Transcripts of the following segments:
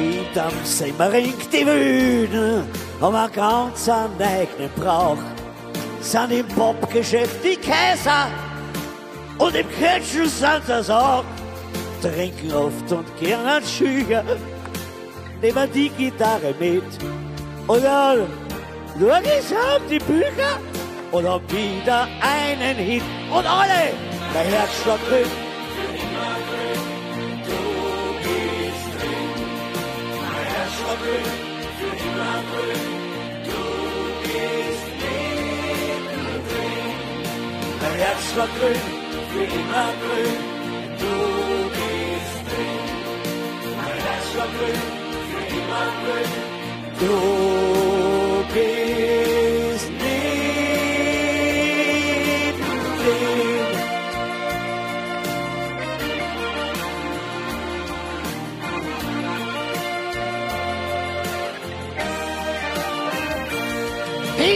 Hinterm Simmering die Wühne haben einen ganz eigenen Brauch. Sind im Popgeschäft die Kaiser und im Kitchen sind das auch. Trinken oft und gern Schücher, nehmen die Gitarre mit. Und dann schauen sie die Bücher und haben wieder einen Hit. Und alle, der Herzschlag grün. Mein Herzschlag grün, für immer grün, du bist drin. Mein Herzschlag grün, für immer grün, du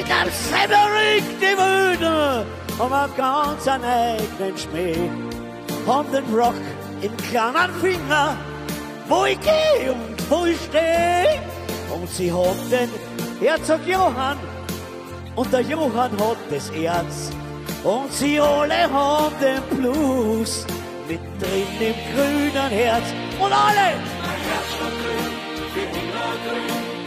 Hinterm Semmering die Wühne haben wir ganz einen eigenen Schmäh. Haben den Rock in kleinen Finger, wo ich geh und wo ich steh. Und sie haben den Herzog Johann und der Johann hat das Erz. Und sie alle haben den Blues mit drin im grünen Herz. Und alle! Mein Herz grün, grün,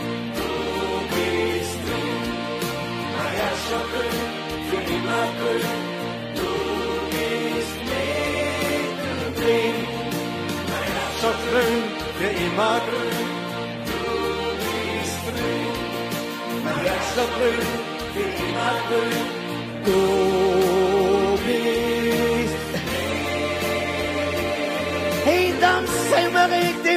Grün, für immer grün, du bist. Mein grün, immer grün, du bist. Mein grün, immer grün, du bist Simmering die Wühne haben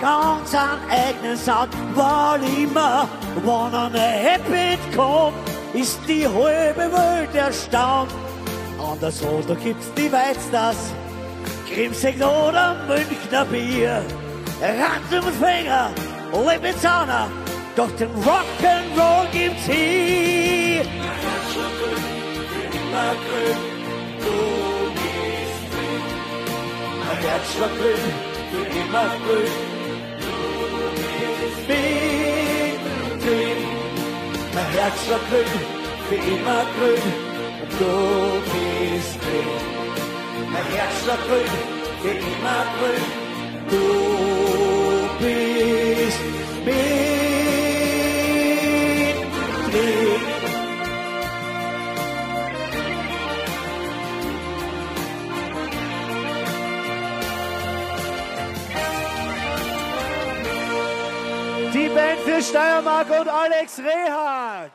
ganz einen eigenen Sound, weil immer, wenn eine Happy kommt, ist die halbe Welt erstaunt. Anderswo, da gibt's die Weizders, Grimsig oder Münchner Bier, Rattenfänger, Lipizzaner, doch den Rock'n'Roll gibt's hier. Immer grün, du bist grün. Mein Herz war grün, für immer grün. Du bist mittendrin. Mein Herz war grün, für immer Die Band für Steiermark und Alex Rehag.